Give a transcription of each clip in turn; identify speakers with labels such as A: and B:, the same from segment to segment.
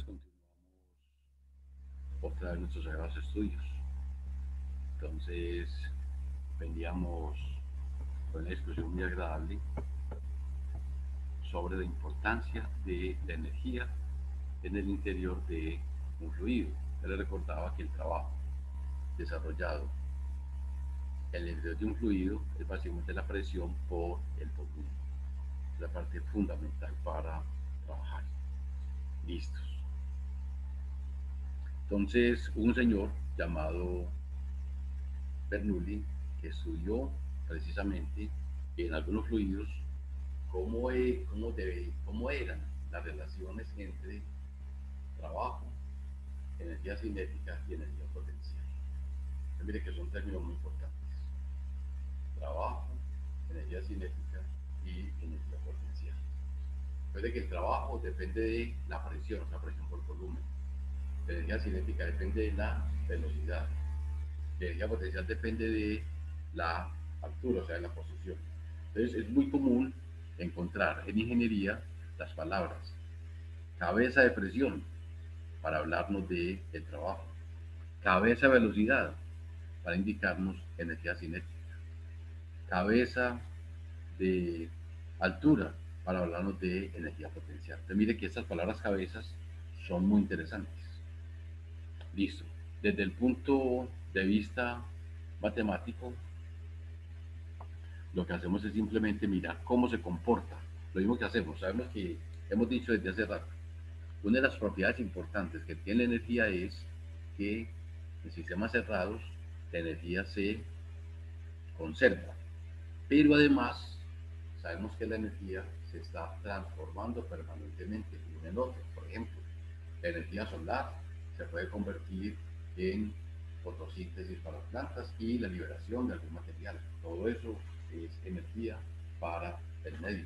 A: continuamos otra vez nuestros sagrados estudios. Entonces, veníamos con una discusión muy agradable sobre la importancia de la energía en el interior de un fluido. Él le recordaba que el trabajo desarrollado en el interior de un fluido es básicamente la presión por el volumen. Es la parte fundamental para trabajar. Listos. Entonces, un señor llamado Bernoulli que estudió precisamente en algunos fluidos cómo, e, cómo, debe, cómo eran las relaciones entre trabajo, energía cinética y energía potencial. mire que son términos muy importantes. Trabajo, energía cinética y energía potencial. Puede que el trabajo depende de la presión, la presión por volumen energía cinética depende de la velocidad. Energía potencial depende de la altura, o sea, de la posición. Entonces, es muy común encontrar en ingeniería las palabras cabeza de presión para hablarnos de trabajo, cabeza de velocidad para indicarnos energía cinética, cabeza de altura para hablarnos de energía potencial. Entonces, mire que estas palabras cabezas son muy interesantes. Listo. Desde el punto de vista matemático, lo que hacemos es simplemente mirar cómo se comporta. Lo mismo que hacemos, sabemos que hemos dicho desde hace rato, una de las propiedades importantes que tiene la energía es que en sistemas cerrados la energía se conserva. Pero además, sabemos que la energía se está transformando permanentemente en otro. Por ejemplo, la energía solar se puede convertir en fotosíntesis para plantas y la liberación de algún material. Todo eso es energía para el medio.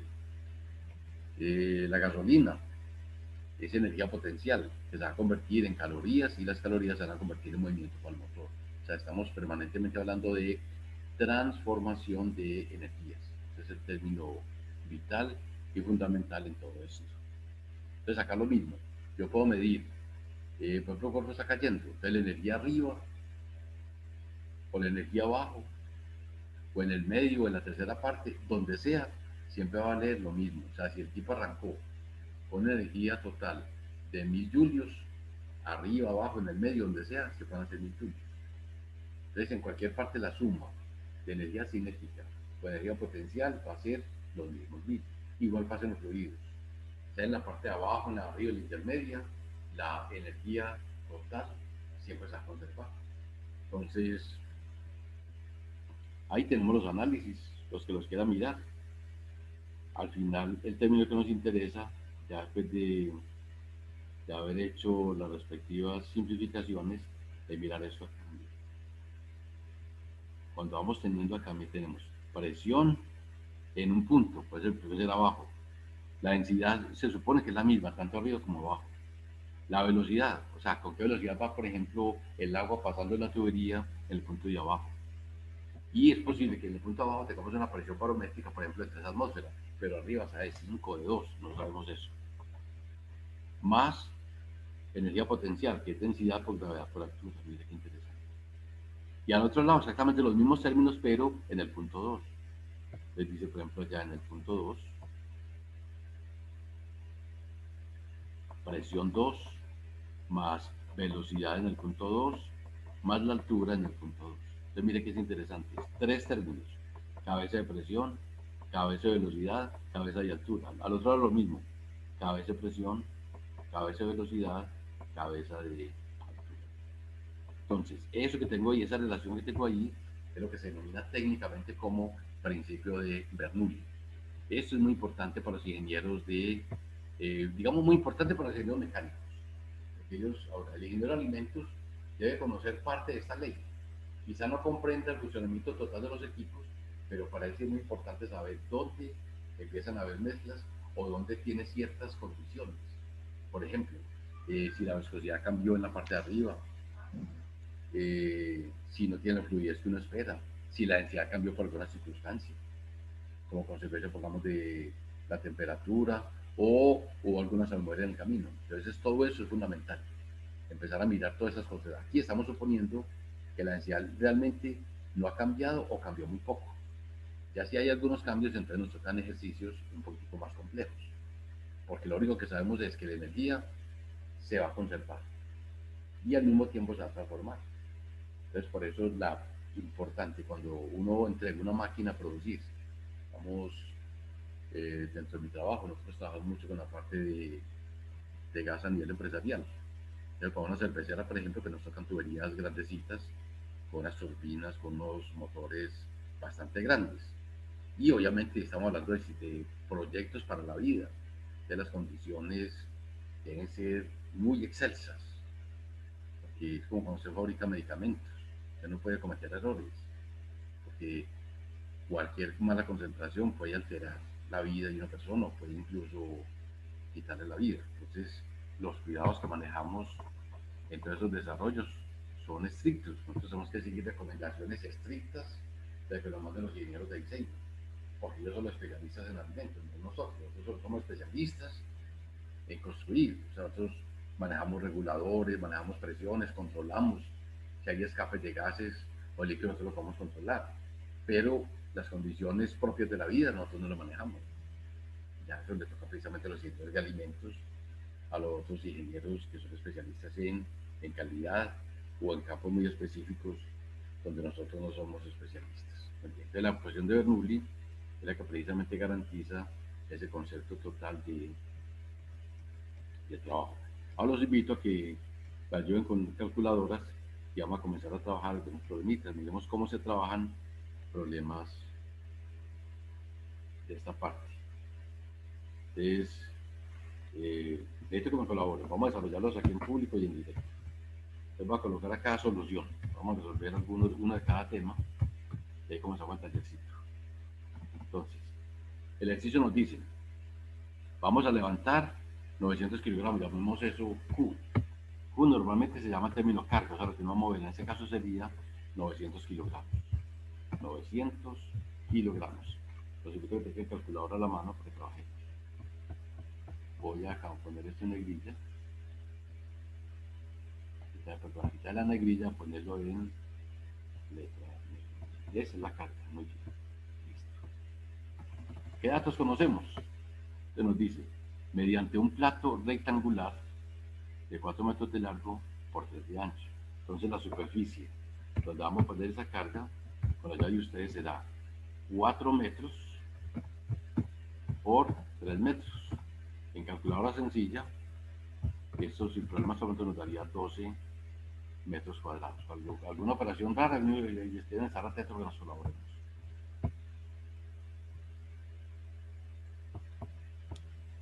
A: Eh, la gasolina es energía potencial que se va a convertir en calorías y las calorías se van a convertir en movimiento para el motor. O sea, estamos permanentemente hablando de transformación de energías. Ese es el término vital y fundamental en todo esto. Entonces, acá lo mismo. Yo puedo medir eh, por ejemplo, cuando está cayendo, entonces la energía arriba, o la energía abajo, o en el medio, o en la tercera parte, donde sea, siempre va a valer lo mismo. O sea, si el tipo arrancó con una energía total de mil julios, arriba, abajo, en el medio, donde sea, se pueden hacer mil julios. Entonces, en cualquier parte la suma de energía cinética o energía potencial va a ser los mismos mil. Igual pasa en los fluidos. Sea en la parte de abajo, en la arriba, en la intermedia, la energía total siempre se ha conservado. Entonces, ahí tenemos los análisis, los que los quieran mirar. Al final, el término que nos interesa, ya después de, de haber hecho las respectivas simplificaciones, de mirar eso acá. Cuando vamos teniendo acá, tenemos presión en un punto, puede ser, puede ser abajo. La densidad se supone que es la misma, tanto arriba como abajo la velocidad, o sea, con qué velocidad va, por ejemplo, el agua pasando en la tubería en el punto de abajo. Y es posible que en el punto de abajo tengamos una presión barométrica, por ejemplo, de 3 atmósferas, pero arriba sabe 5 de 2, no sabemos eso. Más energía potencial, que es densidad por gravedad por altura, mire qué interesante. Y al otro lado, exactamente los mismos términos, pero en el punto 2. Les dice, por ejemplo, ya en el punto 2, presión 2, más velocidad en el punto 2, más la altura en el punto 2. Entonces mire que es interesante, tres términos, cabeza de presión, cabeza de velocidad, cabeza de altura. Al otro lado lo mismo, cabeza de presión, cabeza de velocidad, cabeza de altura. Entonces, eso que tengo ahí, esa relación que tengo ahí, es lo que se denomina técnicamente como principio de Bernoulli. Esto es muy importante para los ingenieros de, eh, digamos, muy importante para los ingenieros mecánicos ellos, ahora, el ingeniero de alimentos debe conocer parte de esta ley. Quizá no comprenda el funcionamiento total de los equipos, pero para él es muy importante saber dónde empiezan a haber mezclas o dónde tiene ciertas condiciones. Por ejemplo, eh, si la viscosidad cambió en la parte de arriba, eh, si no tiene la fluidez que uno espera, si la densidad cambió por alguna circunstancia, como consecuencia, pongamos, de la temperatura o, o algunas al morir en el camino. Entonces todo eso es fundamental, empezar a mirar todas esas cosas. Aquí estamos suponiendo que la densidad realmente no ha cambiado o cambió muy poco. Ya si hay algunos cambios, entonces nos tocan ejercicios un poquito más complejos, porque lo único que sabemos es que la energía se va a conservar y al mismo tiempo se va a transformar. Entonces por eso es la importante cuando uno entrega una máquina a producir. Vamos, eh, dentro de mi trabajo, nosotros trabajamos mucho con la parte de, gas a nivel empresarial. Entonces, para una cervecera, por ejemplo, que nos tocan tuberías grandecitas, con unas turbinas, con unos motores bastante grandes. Y obviamente estamos hablando de, proyectos para la vida, de las condiciones deben ser muy excelsas, porque es como cuando se fabrica medicamentos, usted no puede cometer errores, porque cualquier mala concentración puede alterar la vida de una persona puede incluso quitarle la vida. Entonces, los cuidados que manejamos en todos esos desarrollos son estrictos. Nosotros tenemos que seguir recomendaciones estrictas de que lo manden los ingenieros de diseño, porque ellos son los especialistas en alimentos, no nosotros. Nosotros somos especialistas en construir. O sea, nosotros manejamos reguladores, manejamos presiones, controlamos. Si hay escapes de gases o líquidos, nosotros lo podemos controlar. Pero las condiciones propias de la vida nosotros no lo manejamos. Ya eso le toca precisamente a los ingenieros de alimentos, a los otros ingenieros que son especialistas en, en calidad, o en campos muy específicos donde nosotros no somos especialistas. Entonces, la posición de Bernoulli es la que precisamente garantiza ese concepto total de, de trabajo. Ahora los invito a que la ayuden con calculadoras y vamos a comenzar a trabajar algunos problemitas. Miremos cómo se trabajan problemas de esta parte. Entonces, eh, que me colaboren. Vamos a desarrollarlos aquí en público y en directo. Les voy a colocar acá solución. Vamos a resolver algunos, uno de cada tema. Y ahí comenzamos el tallercito. Entonces, el ejercicio nos dice, vamos a levantar 900 kilogramos, llamamos eso Q. Q normalmente se llama término carga, o sea, lo que a mover en este caso sería 900 kilogramos. 900 kilogramos. Tengo que a la mano para que trabaje. Voy a poner esto en negrilla quitar la negrilla, ponerlo en letra. Esa es la carta, muy bien. Listo. ¿Qué datos conocemos? Se nos dice, mediante un plato rectangular de 4 metros de largo por 3 de ancho. Entonces la superficie donde vamos a poner esa carga, la llave de ustedes será 4 metros por 3 metros. En calculadora sencilla, esto sin problema solamente nos daría 12 metros cuadrados. Alguna operación rara, y tienen estar atentos que nos colaboremos.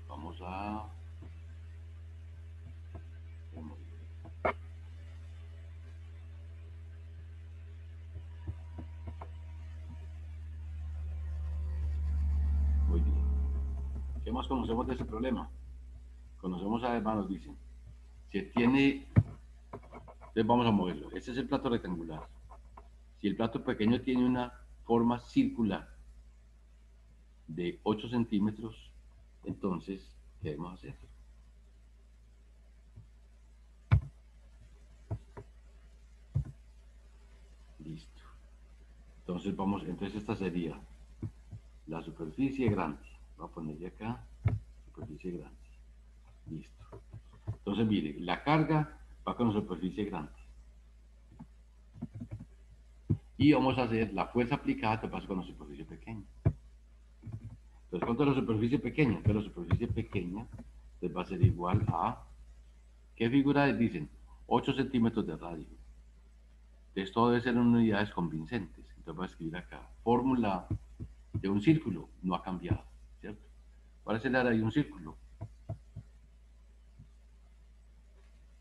A: Vamos a... ¿Qué más conocemos de ese problema? Conocemos además, nos dicen, si tiene entonces vamos a moverlo. Este es el plato rectangular. Si el plato pequeño tiene una forma circular de 8 centímetros, entonces, ¿qué debemos hacer? Listo. Entonces vamos, entonces esta sería la superficie grande. Voy a ponerle acá, superficie grande. Listo. Entonces mire, la carga va con una superficie grande. Y vamos a hacer la fuerza aplicada te pasa con la superficie pequeña. Entonces, ¿cuánto es la superficie pequeña? Que la superficie pequeña va a ser igual a, ¿qué figura dicen? 8 centímetros de radio. Esto debe ser en unidades convincentes. Entonces voy a escribir acá, fórmula de un círculo no ha cambiado, ¿cierto? ¿Cuál es el área de un círculo?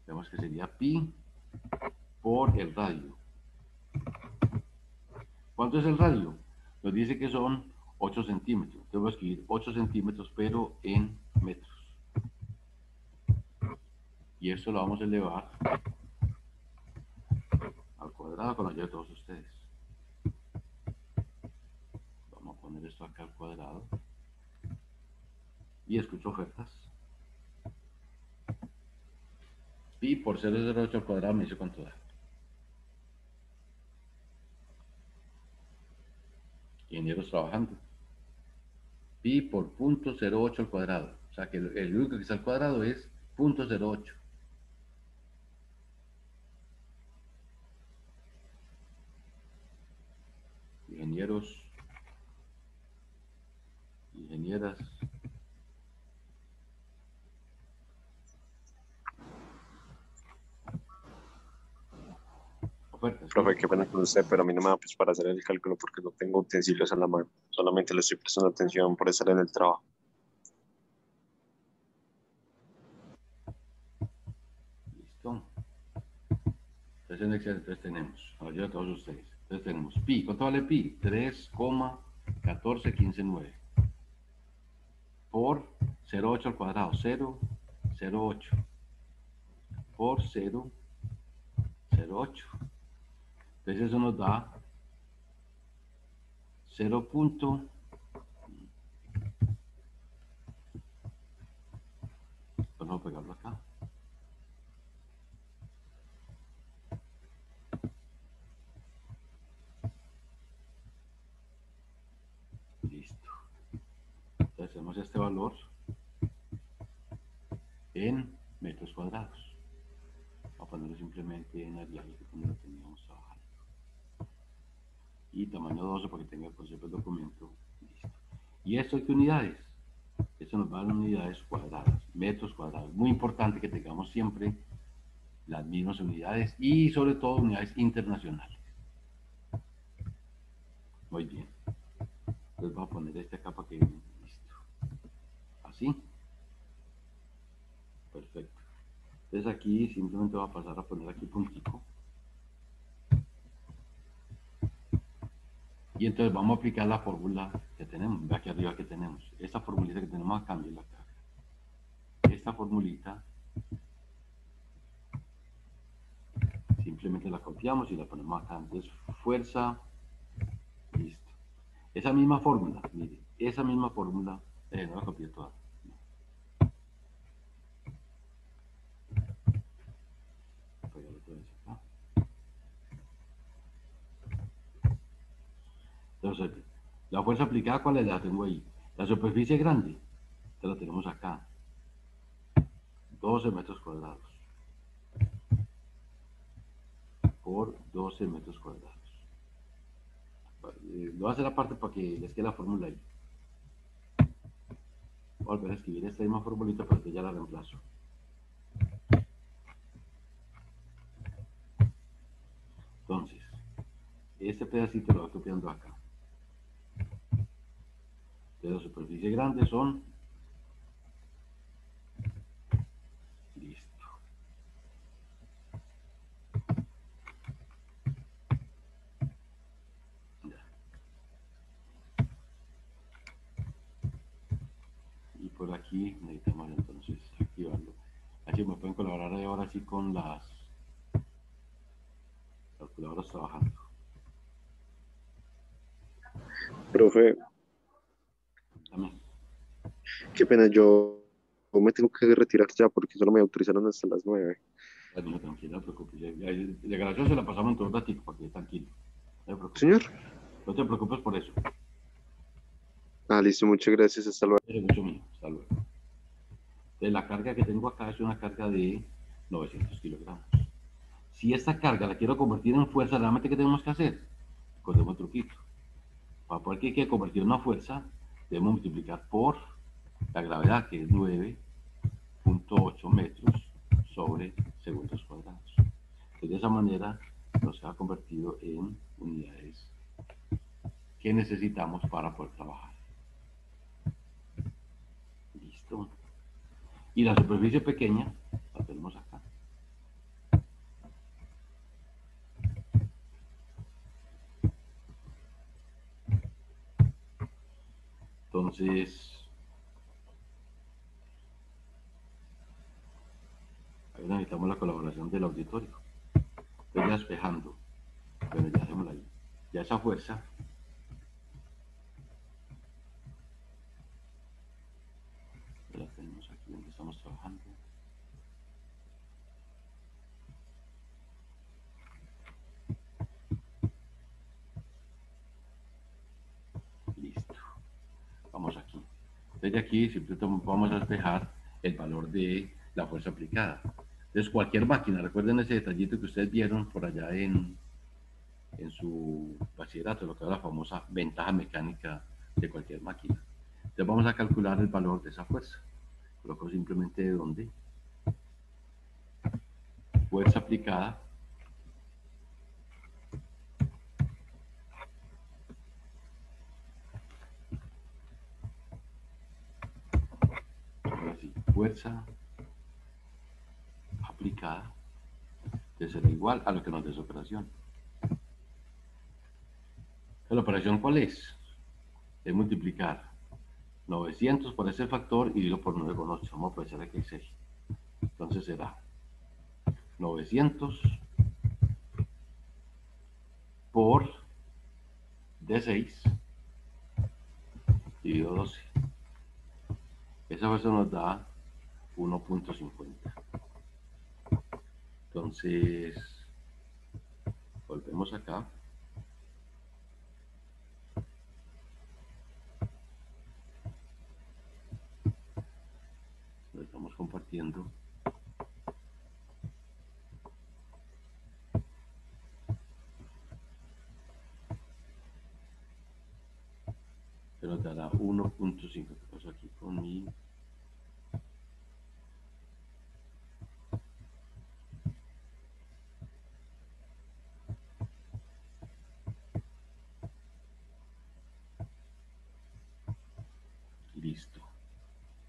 A: Vemos que sería pi por el radio. ¿Cuánto es el radio? Nos dice que son 8 centímetros. Tengo que escribir 8 centímetros, pero en metros. Y esto lo vamos a elevar al cuadrado con la de todos ustedes. Vamos a poner esto acá al cuadrado. Y escucho ofertas. Pi por 008 al cuadrado me cuánto da. Ingenieros trabajando. Pi por punto 08 al cuadrado. O sea que el, único que está al cuadrado es punto 08. Ingenieros, ingenieras
B: Profe, qué pena con usted, pero a mí no me da pues, para hacer el cálculo porque no tengo utensilios en la mano. Solamente le estoy prestando atención por estar en el trabajo.
A: Listo. Entonces en Excel entonces tenemos, a todos ustedes. Entonces tenemos pi. ¿Cuánto vale pi? 3,14159 por 0,8 al cuadrado. 0, 0,8 por 0, 0,8 entonces eso nos da 0. Punto, y tamaño 12 porque tenga el concepto del documento. Listo. ¿Y esto qué unidades? Esto nos va a dar unidades cuadradas, metros cuadrados. Muy importante que tengamos siempre las mismas unidades y sobre todo unidades internacionales. Muy bien. Entonces voy a poner esta capa que listo. Así. Perfecto. Entonces aquí simplemente voy a pasar a poner aquí puntico. Y entonces vamos a aplicar la fórmula que tenemos. Ve aquí arriba que tenemos. Esta formulita que tenemos acá, la carga. Esta formulita simplemente la copiamos y la ponemos acá. Entonces, fuerza, listo. Esa misma fórmula, mire, esa misma fórmula, eh, no la copié toda. Entonces, fuerza aplicada, ¿cuál es? La tengo ahí. La superficie grande, esta la tenemos acá. 12 metros cuadrados. Por 12 metros cuadrados. Eh, lo voy a hacer aparte para que les quede la fórmula ahí. Volver a escribir esta misma formulita para que ya la reemplazo. Entonces, este pedacito lo voy copiando acá de la superficie grande son listo. Y por aquí necesitamos entonces activarlo así me pueden colaborar ahora sí con las calculadoras trabajando.
B: Profe Qué pena, yo me tengo que retirar ya porque solo me autorizaron hasta las nueve.
A: No, tranquilo, no te preocupes. La grabación se la pasamos en todo el ratito para que tranquilo.
B: No Señor.
A: No te preocupes por eso.
B: Ah, listo, muchas gracias. Hasta luego.
A: mucho mío. Hasta luego. Entonces, la carga que tengo acá es una carga de 900 kilogramos. Si esta carga la quiero convertir en fuerza, realmente, ¿qué tenemos que hacer? Cogemos un truquito. Para poder que convertir una fuerza, debemos multiplicar por la gravedad, que es 9.8 metros sobre segundos cuadrados. de esa manera nos ha convertido en unidades que necesitamos para poder trabajar. Listo. Y la superficie pequeña la tenemos acá. Entonces, ahí necesitamos la colaboración del auditorio. Estoy despejando. Bueno, ya dejémosla ahí. Ya esa fuerza Aquí siempre vamos a despejar el valor de la fuerza aplicada. Entonces, cualquier máquina, recuerden ese detallito que ustedes vieron por allá en, en su bachillerato, lo que es la famosa ventaja mecánica de cualquier máquina. Entonces, vamos a calcular el valor de esa fuerza. Coloco simplemente de dónde. Fuerza aplicada fuerza aplicada que será igual a lo que nos dé operación. ¿La operación cuál es? Es multiplicar 900 por ese factor y dividirlo por 9,8. Vamos a aprovechar aquí 6. Entonces será 900 por D6 dividido 12. Esa fuerza nos da 1.50. Entonces, volvemos acá. Lo estamos compartiendo. Nos dará 1.5. ¿Qué pasó aquí con mi...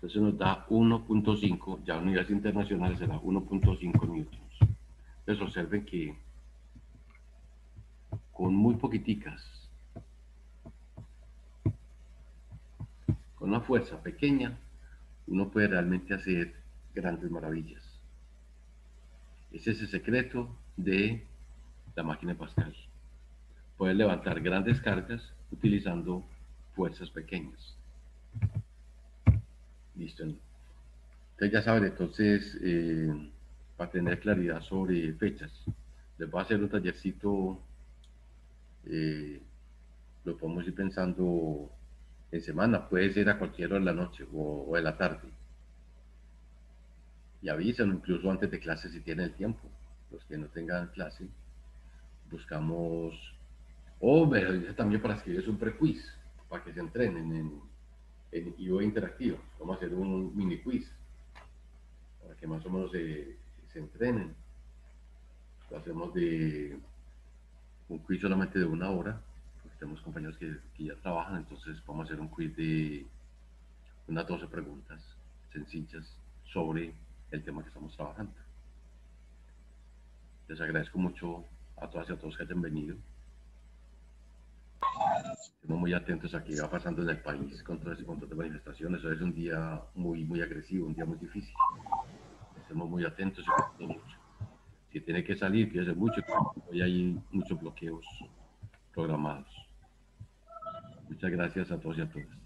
A: Entonces nos da 1.5, ya a unidades internacionales será 1.5 newtons. Entonces observen que con muy poquiticas, con una fuerza pequeña, uno puede realmente hacer grandes maravillas. Ese es el secreto de la máquina Pascal. Poder levantar grandes cargas utilizando fuerzas pequeñas. Listo. Ustedes ya saben, entonces, eh, para tener claridad sobre fechas, les voy a hacer un tallercito, eh, lo podemos ir pensando en semana, puede ser a cualquier hora de la noche o, de la tarde. Y avisan incluso antes de clase si tienen el tiempo. Los que no tengan clase, buscamos, o oh, también para escribir un pre-quiz, para que se entrenen en en IO interactivo. Vamos a hacer un mini quiz para que más o menos se, se entrenen. Lo hacemos de un quiz solamente de una hora, porque tenemos compañeros que, que ya trabajan, entonces vamos a hacer un quiz de unas 12 preguntas sencillas sobre el tema que estamos trabajando. Les agradezco mucho a todas y a todos que hayan venido. Estamos muy atentos a qué va pasando en el país con todo ese montón de manifestaciones. Hoy es un día muy, muy agresivo, un día muy difícil. Estamos muy atentos. Si tiene que salir, que mucho. Hoy hay muchos bloqueos programados. Muchas gracias a todos y a todas.